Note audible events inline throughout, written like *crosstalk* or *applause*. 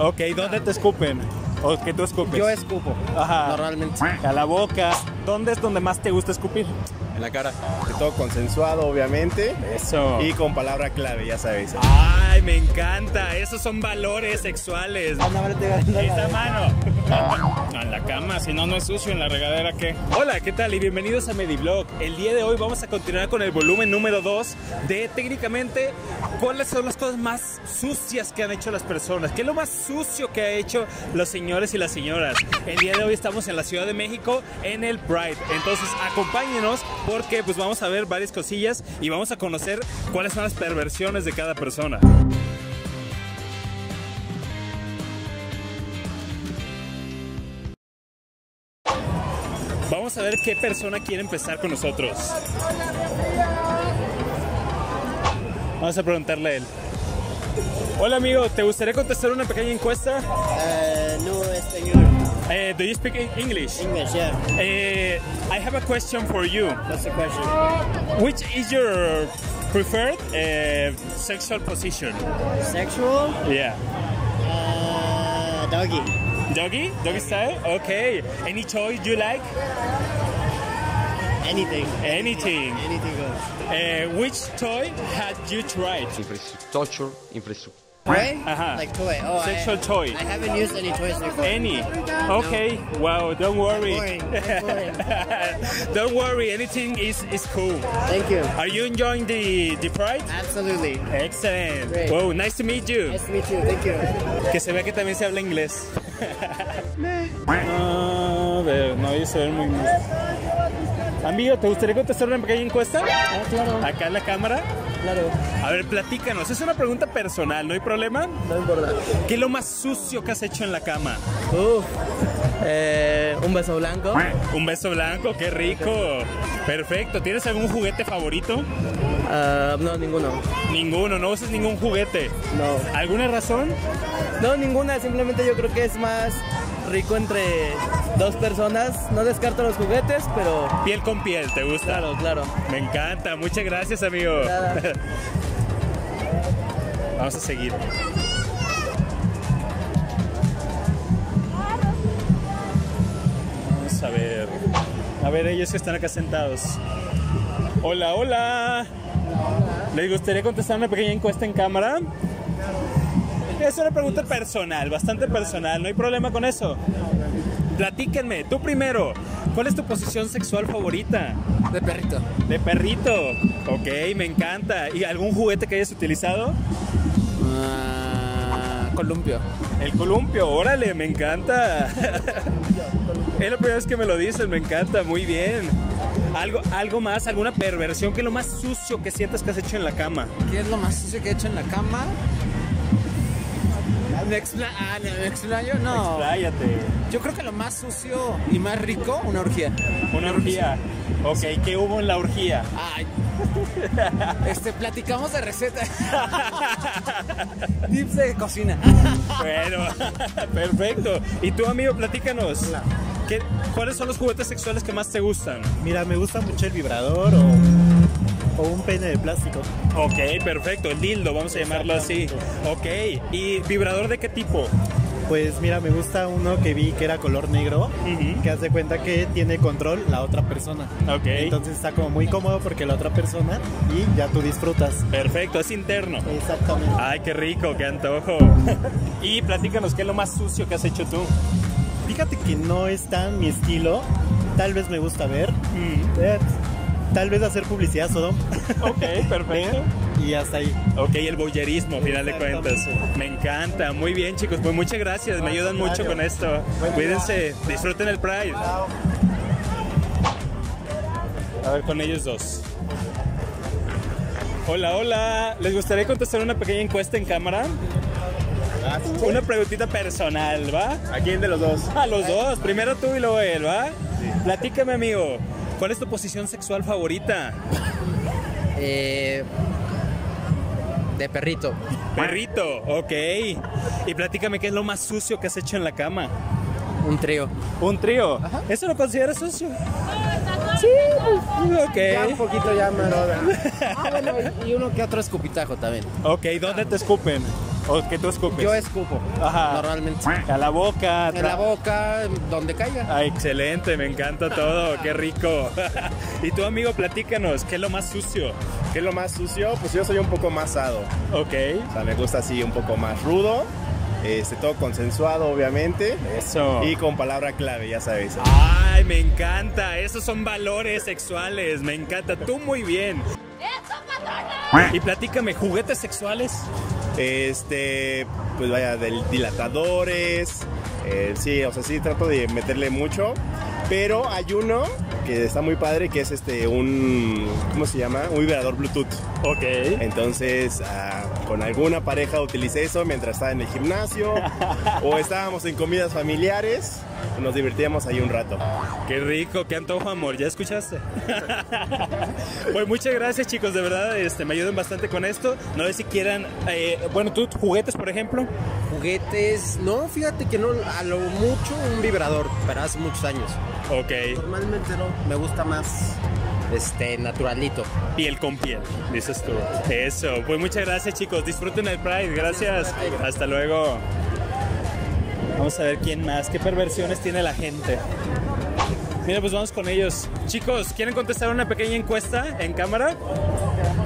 Ok, ¿dónde te escupen? ¿O que tú escupes? Yo escupo. Ajá. Normalmente. A la boca. ¿Dónde es donde más te gusta escupir? En la cara. De todo consensuado, obviamente. Eso. Y con palabra clave, ya sabéis. Ay, me encanta. Esos son valores sexuales. Esa mano. En la cama, si no, no es sucio. En la regadera, ¿qué? Hola, ¿qué tal? Y bienvenidos a Mediblog. El día de hoy vamos a continuar con el volumen número 2 de técnicamente cuáles son las cosas más sucias que han hecho las personas. ¿Qué es lo más sucio que ha hecho los señores y las señoras? El día de hoy estamos en la Ciudad de México en el Pride. Entonces, acompáñenos porque pues vamos a ver varias cosillas y vamos a conocer cuáles son las perversiones de cada persona. Vamos a ver qué persona quiere empezar con nosotros. Vamos a preguntarle a él. Hola amigo, ¿te gustaría contestar una pequeña encuesta? Uh, no español. Eh, do you speak English? English, yeah. Eh, I have a question for you. What's the question? Which is your preferred uh, sexual position? Sexual? Yeah. Uh, doggy. Doggy? Doggy style? Okay. Any toy you like? Anything. Anything. Anything goes. Uh, which toy had you tried? infraestructure, infrastructure. Toy? Ajá. Like toy. Oh, Sexual I, toy. I haven't used any toys before. Any? Okay. Wow. Don't worry. boring, I'm boring. *laughs* don't worry. Anything is is cool. Thank you. Are you enjoying the the pride? Absolutely. Excellent. Great. Wow. Nice to meet you. Nice to meet you. Thank you. Que se vea que también se habla inglés. *laughs* a ver, no, se ven muy... Amigo, ¿te gustaría contestar una pequeña encuesta? Ah, claro. Acá en la cámara. Claro. A ver, platícanos. Es una pregunta personal, ¿no hay problema? No importa. ¿Qué es lo más sucio que has hecho en la cama? Uf. Eh, un beso blanco. Un beso blanco, qué rico. Perfecto. ¿Tienes algún juguete favorito? Ah, no, ninguno. Ninguno, no usas ningún juguete. No. ¿Alguna razón? No, ninguna. Simplemente yo creo que es más rico entre dos personas. No descarto los juguetes, pero Piel con piel, ¿te gusta? claro, claro. Me encanta, muchas gracias amigo. *laughs* Vamos a seguir. Vamos a ver. A ver, ellos que están acá sentados. Hola, hola. ¿Les gustaría contestar una pequeña encuesta en cámara? Es una pregunta personal, bastante personal, no hay problema con eso. Platíquenme, tú primero, ¿cuál es tu posición sexual favorita? De perrito. De perrito. Ok, me encanta. ¿Y algún juguete que hayas utilizado? Ah, columpio. El columpio, órale, me encanta. *laughs* es la primera vez que me lo dices, me encanta, muy bien. Algo, algo más, alguna perversión, ¿qué es lo más sucio que sientas que has hecho en la cama? ¿Qué es lo más sucio que he hecho en la cama? ¿Me, expla ah, no, ¿me explayo? No. Expláyate. Yo creo que lo más sucio y más rico, una orgía. Una orgía. Ok, ¿qué hubo en la orgía? Ay. Este, platicamos de recetas. *laughs* Tips de cocina. Bueno, *laughs* perfecto. ¿Y tú, amigo, platícanos? ¿Qué- ¿Cuáles son los juguetes sexuales que más te gustan? Mira, me gusta mucho el vibrador o, o un pene de plástico. Ok, perfecto, el dildo, vamos a llamarlo así. Ok, ¿y vibrador de qué tipo? Pues mira, me gusta uno que vi que era color negro, Ujú. que hace cuenta que tiene control la otra persona. Ok. Entonces está como muy cómodo porque la otra persona y ya tú disfrutas. Perfecto, es interno. Exactamente. Ay, qué rico, qué antojo. *laughs* y platícanos, ¿qué es lo más sucio que has hecho tú? Fíjate que no es tan mi estilo. Tal vez me gusta ver. Mm, eh, Tal vez hacer publicidad Sodom. Ok, perfecto. *laughs* y hasta ahí. Ok, el boyerismo, a final de cuentas. Me encanta, muy bien chicos, pues muchas gracias, me ayudan mucho con esto. Cuídense, disfruten el Pride. A ver, con ellos dos. Hola, hola. ¿Les gustaría contestar una pequeña encuesta en cámara? Una preguntita personal, ¿va? ¿A quién de los dos? A los dos, primero tú y luego él, ¿va? Platícame, amigo. ¿Cuál es tu posición sexual favorita? Eh, de perrito. Perrito, ok. Y platícame qué es lo más sucio que has hecho en la cama. Un trío. ¿Un trío? ¿Eso lo consideras sucio? Sí, Ya un ok. poquito ya me *laughs* Ah, bueno, y uno que otro escupitajo también. Ok, ¿dónde te escupen? ¿O que tú escupes? Yo escupo. Ajá. Normalmente. A la boca. En la boca, donde caiga. Ah, excelente, me encanta todo, qué rico. *laughs* y tú, amigo, platícanos, ¿qué es lo más sucio? ¿Qué es lo más sucio? Pues yo soy un poco más sado. Ok. O sea, me gusta así un poco más rudo. Este, todo consensuado, obviamente. Eso. Y con palabra clave, ya sabes. Ay, me encanta. Esos son valores sexuales. Me encanta. Tú muy bien. Y platícame, ¿juguetes sexuales? Este, pues vaya, del dilatadores. eh, sí, o sea, sí trato de meterle mucho. Pero hay uno que está muy padre, que es este, un, ¿cómo se llama? Un vibrador Bluetooth. Ok. Entonces, ah, con alguna pareja utilicé eso mientras estaba en el gimnasio *laughs* o estábamos en comidas familiares. Nos divertíamos ahí un rato. Qué rico, qué antojo, amor. ¿Ya escuchaste? *laughs* pues muchas gracias, chicos. De verdad, este, me ayudan bastante con esto. No sé si quieran, eh, bueno, tú, juguetes, por ejemplo. Juguetes. No, fíjate que no. A lo mucho un vibrador, pero hace muchos años. Ok. Normalmente no. Me gusta más. Este, naturalito. Piel con piel, dices tú. Eso. Pues muchas gracias, chicos. Disfruten el Pride. Gracias. Hasta luego. Vamos a ver quién más. ¿Qué perversiones tiene la gente? Mira, pues vamos con ellos. Chicos, ¿quieren contestar una pequeña encuesta en cámara?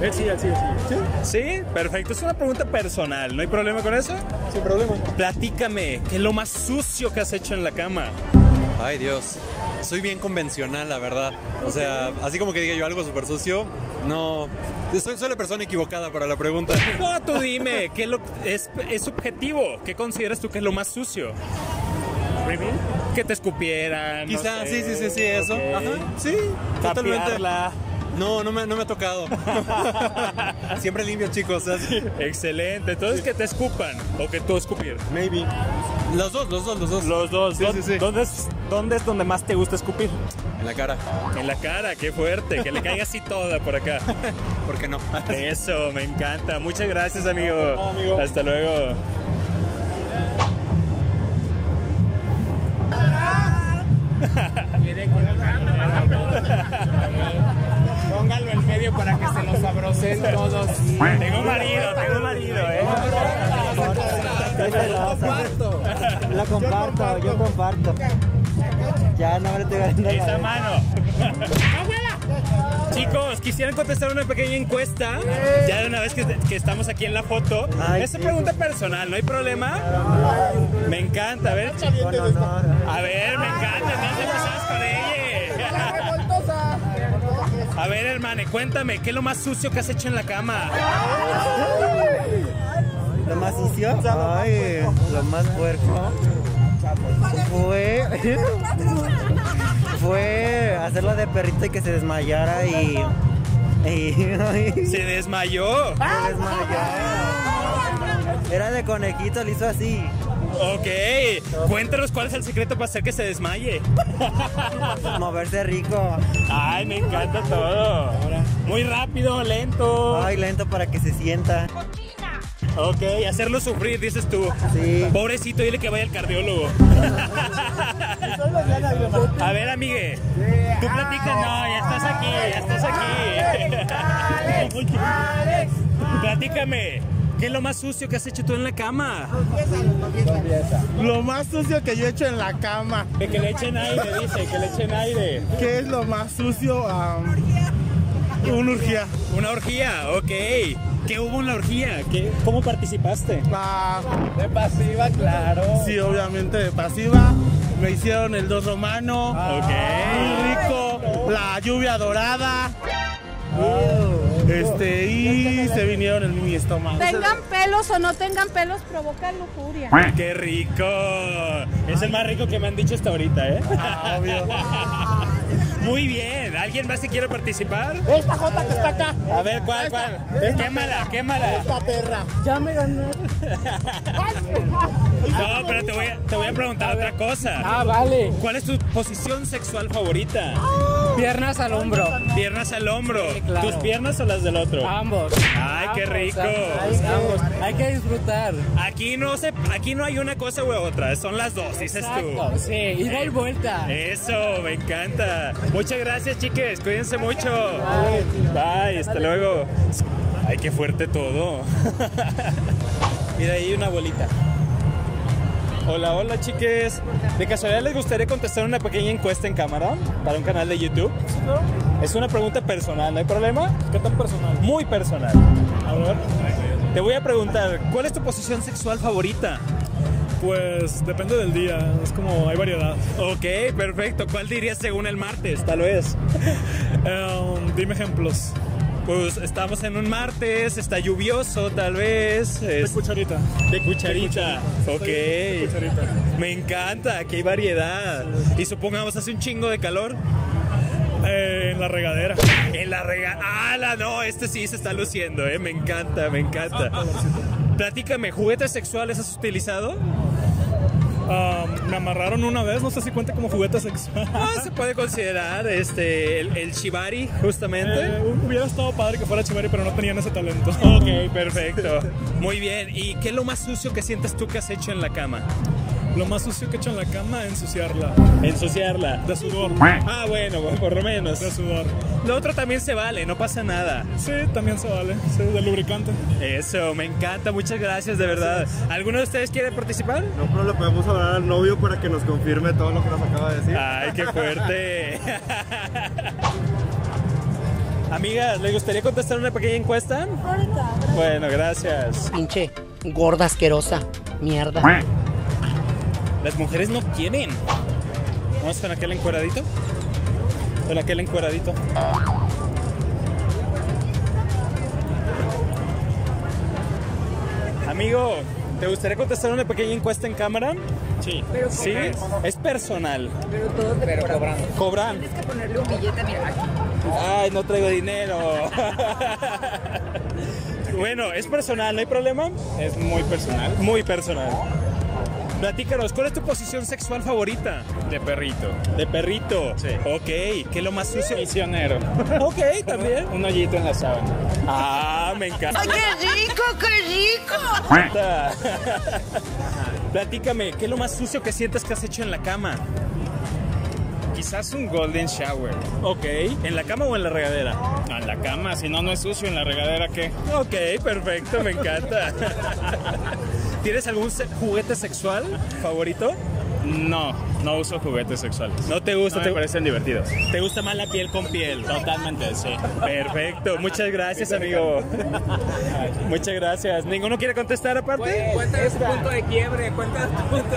Eh, Sí, sí, sí. ¿Sí? Perfecto. Es una pregunta personal. ¿No hay problema con eso? Sin problema. Platícame, ¿qué es lo más sucio que has hecho en la cama? Ay Dios, soy bien convencional, la verdad. O sea, así como que diga yo algo súper sucio, no... Soy, soy la persona equivocada para la pregunta. No, tú dime, ¿qué es, lo, es, es subjetivo? ¿Qué consideras tú que es lo más sucio? Que te escupieran. no Quizá, sí, sé. sí, sí, sí, eso. Ajá, sí, totalmente. No, no me, no me ha tocado. *laughs* Siempre limpio, chicos. así. Excelente. Entonces, que te escupan o que tú escupir. Maybe. Los dos, los dos, los dos. Los dos. Sí, ¿Dó- sí, sí. ¿Dónde, es, ¿Dónde es donde más te gusta escupir? En la cara. En la cara, qué fuerte. Que le caiga así toda por acá. *laughs* ¿Por qué no? Eso, me encanta. Muchas gracias, amigo. Hasta luego. Para que se los sabrocen todos. Tengo marido, tengo marido, ¿eh? La comparto, yo comparto. Ya no me estoy ganando. Esa mano. Chicos, quisieran contestar una pequeña encuesta. Ya de una vez que, que estamos aquí en la foto. Sí. pregunta personal, ¿no hay problema? Me encanta, a ver. No, no, no. A ver, me encanta, empezamos con ella. A ver, hermano, cuéntame, ¿qué es lo más sucio que has hecho en la cama? Lo más sucio. Ay, lo más puerco. Fue. *laughs* Fue hacerlo de perrito y que se desmayara y. y Se desmayó. se desmayara. Era de conejito, lo hizo así. Ok, cuéntanos cuál es el secreto para hacer que se desmaye. *laughs* Moverse rico. Ay, me encanta todo. Muy rápido, lento. Ay, lento para que se sienta. Ok, hacerlo sufrir, dices tú. Sí. Pobrecito, dile que vaya al cardiólogo. A ver, amigue. Tú platicas, no, ya estás aquí, ya estás aquí. Platícame, ¿qué es lo más sucio que has hecho tú en la cama? Lo más sucio que yo he hecho en la cama. Que, que le echen aire, dice, que le echen aire. ¿Qué es lo más sucio? Am, una urgía. Una orgía, ok. ¿Qué hubo en la orgía? ¿Qué, ¿Cómo participaste? Ah, De pasiva, claro. sí, obviamente de pasiva. Me hicieron el dos romano. Ok. Muy rico. La lluvia dorada. Este, y se vinieron en mi estómago. Tengan pelos o no tengan pelos, provoca lujuria. ¡Qué rico! Es el más rico que me han dicho hasta ahorita, ¿eh? Muy bien. ¿Alguien más que quiere participar? Esta jota que está acá. A ver, ¿cuál, cuál? Quémala, quémala. Esta perra. Ya me gané. *laughs* No, pero te voy, a, te voy a preguntar otra cosa. Ah, vale. ¿Cuál es tu posición sexual favorita? Piernas al hombro. Piernas al hombro. claro. ¿Tus piernas o las del otro? Ambos. Ay, qué rico. Ambos. Hay que disfrutar. Aquí no se, aquí no hay una cosa u otra, son las dos, dices tú. Sí, ida y vuelta. Eso, me encanta. Muchas gracias, chiques. Cuídense mucho. Bye. hasta luego. Ay, qué fuerte todo. Y de ahí una bolita. Hola, hola chiques. ¿De casualidad les gustaría contestar una pequeña encuesta en cámara para un canal de YouTube? Es una pregunta personal, ¿no hay problema? ¿Qué tan personal? Muy personal. A ver. Te voy a preguntar, ¿cuál es tu posición sexual favorita? Pues depende del día, es como hay variedad. Ok, perfecto. ¿Cuál dirías según el martes? Tal vez. *laughs* Em, dime ejemplos. Pues estamos en un martes, está lluvioso tal vez. De cucharita. de cucharita. Ok. De cucharita. Me encanta, que hay variedad. Y supongamos hace un chingo de calor. Eh, en la regadera. En la rega... ¡Hala! No, este sí se está luciendo, ¿eh? Me encanta, me encanta. Platícame, ¿juguetes sexuales has utilizado? Am, me amarraron una vez, no sé si cuenta como juguete sexual. *laughs* Ah, se puede considerar este, el, el shibari, justamente. Eh, hubiera estado padre que fuera chivari, pero no tenían ese talento. Ok, *laughs* perfecto. Muy bien. ¿Y qué es lo más sucio que sientes tú que has hecho en la cama? Lo más sucio que he hecho en la cama, ensuciarla. Ensuciarla. De sudor. Ah, bueno, por lo menos. De sudor. Lo otro también se vale, no pasa nada. Sí, también se vale. Sí, de lubricante. Eso, me encanta, muchas gracias, de verdad. ¿Alguno de ustedes quiere participar? No, pero le podemos hablar al novio para que nos confirme todo lo que nos acaba de decir. Ay, qué fuerte. *laughs* Amigas, ¿les gustaría contestar una pequeña encuesta? Bueno, gracias. Pinche gorda asquerosa. Mierda. Las mujeres no quieren. Vamos con aquel encueradito. Con aquel encueradito. Amigo, ¿te gustaría contestar una pequeña encuesta en cámara? Sí. sí, es personal. Pero todos Pero cobrando. Cobran. Tienes que ponerle un billete, mira, aquí. Ay, no traigo dinero. *laughs* bueno, es personal, ¿no hay problema? Es muy personal. Muy personal. Platícanos, ¿cuál es tu posición sexual favorita? De perrito. De perrito. Sí. Ok, ¿qué es lo más sucio? Misionero. ok, también. Un hoyito en la sábana. Ah, me encanta. ¡Ay, qué rico, qué rico! *laughs* Platícame, ¿qué es lo más sucio que sientes que has hecho en la cama? Quizás un golden shower. Ok, ¿en la cama o en la regadera? En la cama, si no, no es sucio. En la regadera, ¿qué? Ok, perfecto, me encanta. *laughs* ¿Tienes algún se- juguete sexual favorito? No, no uso juguetes sexuales. ¿No te gusta? No te, me parecen divertidos. ¿Te gusta más la piel con piel? Totalmente, sí. Perfecto, muchas gracias, amigo. *laughs* Muchas gracias. ¿Ninguno quiere contestar aparte? Cuéntanos tu punto de quiebre, cuéntanos tu punto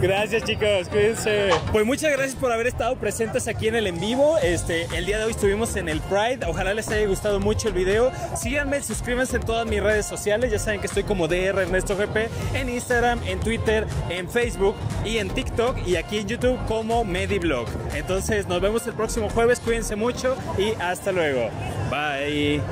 Gracias chicos, cuídense. Pues muchas gracias por haber estado presentes aquí en el en vivo. Este, el día de hoy estuvimos en el Pride. Ojalá les haya gustado mucho el video. Síganme, suscríbanse en todas mis redes sociales. Ya saben que estoy como DR Ernesto GP en Instagram, en Twitter, en Facebook y en TikTok y aquí en YouTube como Mediblog. Entonces nos vemos el próximo jueves. Cuídense mucho y hasta luego. Bye.